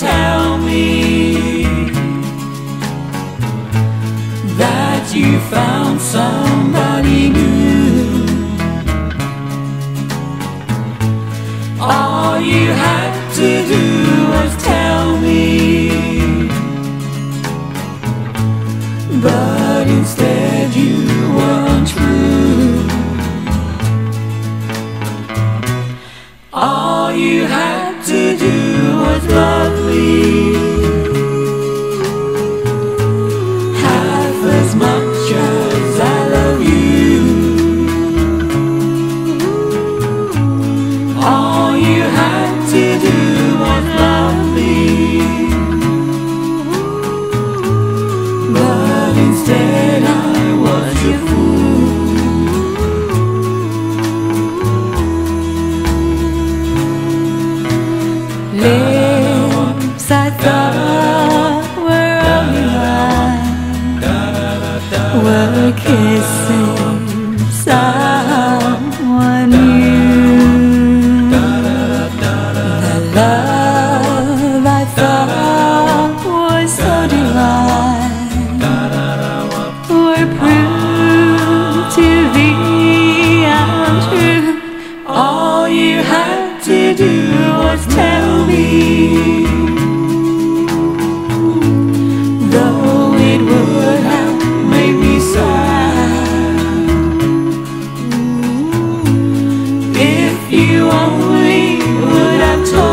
tell me that you found somebody new. All you had to do was tell me, but instead you instead I was your fool. Lips I thought were only mine were kissing do or tell me. Though it would have made me sad if you only would have told.